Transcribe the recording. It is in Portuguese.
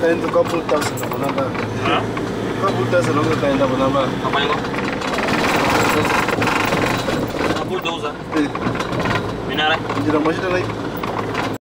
kaenda couple thousand abonamba Hah? couple thousand onge kaenda abonamba Apa yang kau? Aku dosa. Eh, Minare. não mwashita like